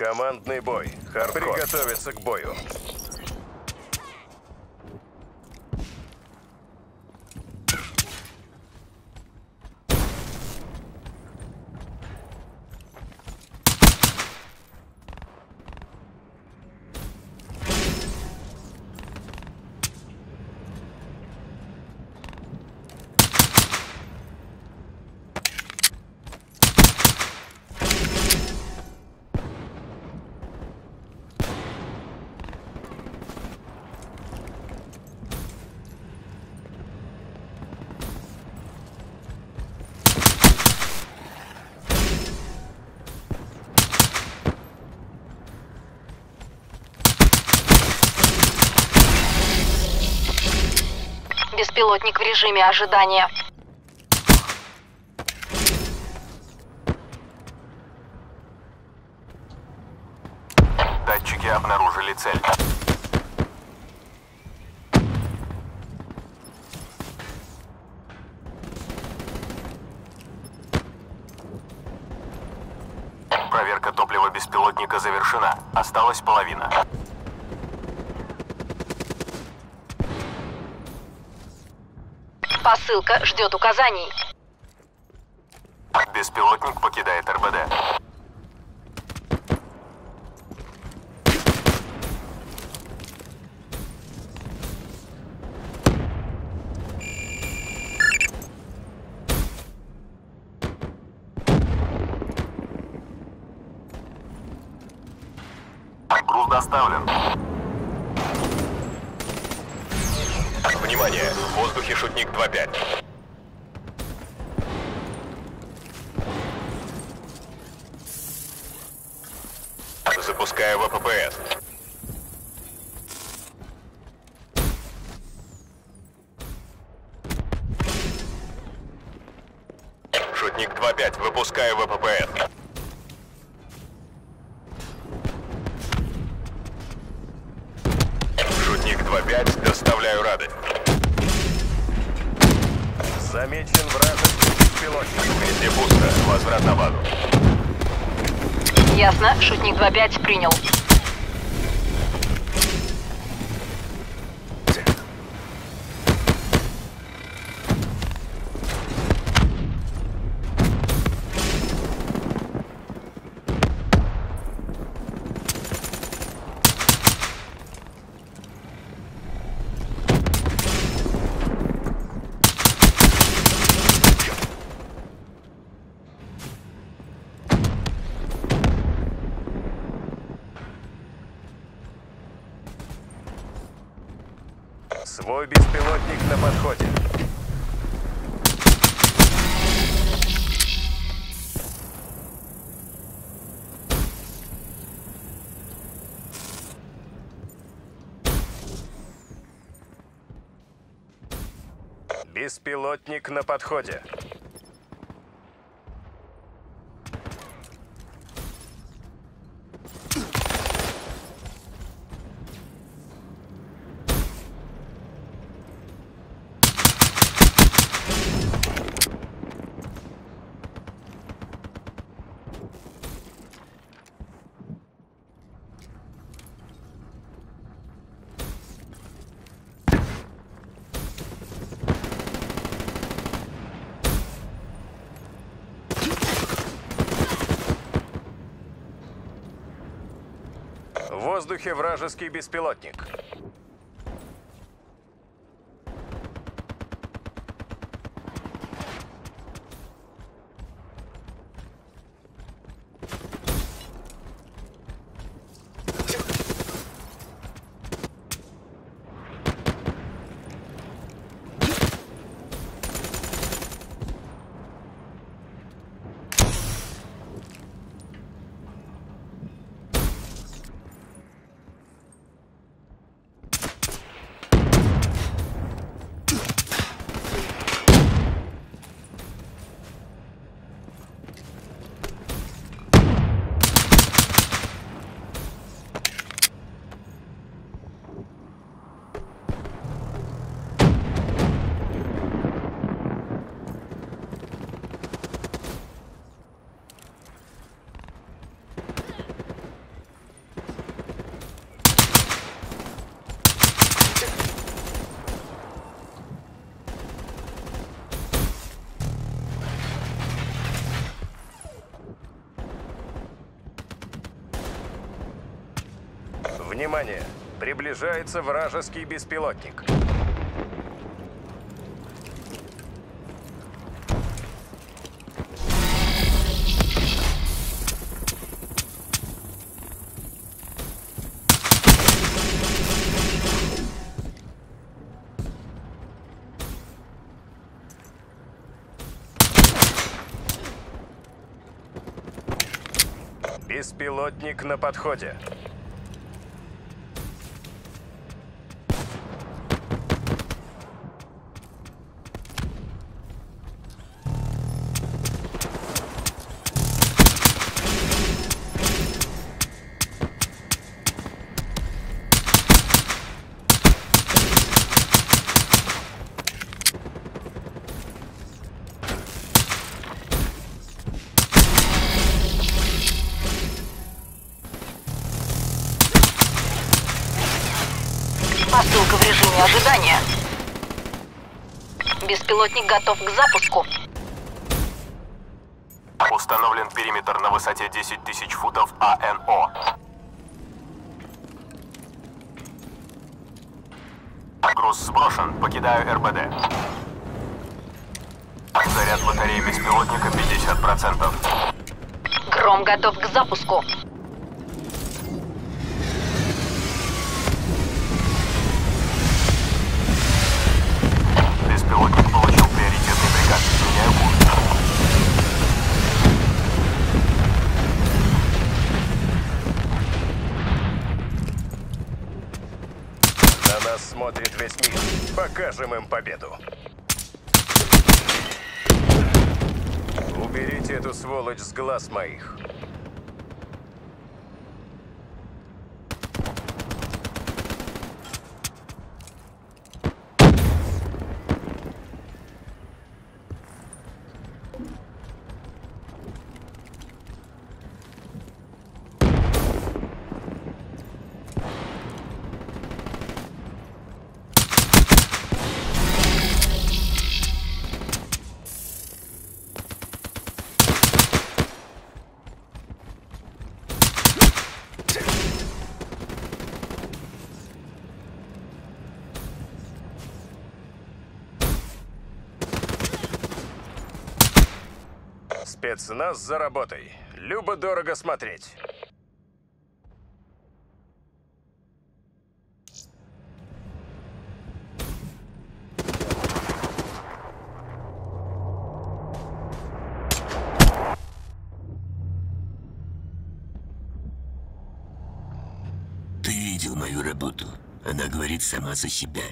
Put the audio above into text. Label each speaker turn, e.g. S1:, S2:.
S1: Командный бой. Хардкор. Приготовиться к бою.
S2: Беспилотник в режиме ожидания.
S3: Датчики обнаружили цель. Проверка топлива беспилотника завершена. Осталась половина.
S2: Посылка ждет указаний.
S3: Беспилотник покидает РБД. Груз доставлен.
S1: Внимание! В воздухе шутник 2-5. Запускаю ВППС. Шутник 2-5, выпускаю ВППС. Шутник 2-5, доставляю радость. Замечен вражеский беспилотник. Везде пусто. Возврат на базу.
S2: Ясно. Шутник 2-5 принял.
S1: Свой беспилотник на подходе. Беспилотник на подходе. Воздухе вражеский беспилотник. Внимание! Приближается вражеский беспилотник. Беспилотник на подходе.
S2: Посылка в режиме ожидания. Беспилотник готов к запуску.
S3: Установлен периметр на высоте 10 тысяч футов АНО. Груз сброшен. Покидаю РБД. Заряд батареи беспилотника 50%.
S2: Гром готов к запуску.
S1: На нас смотрит весь мир. Покажем им победу. Уберите эту сволочь с глаз моих. Спецназ за работой. Любо-дорого смотреть.
S4: Ты видел мою работу. Она говорит сама за себя.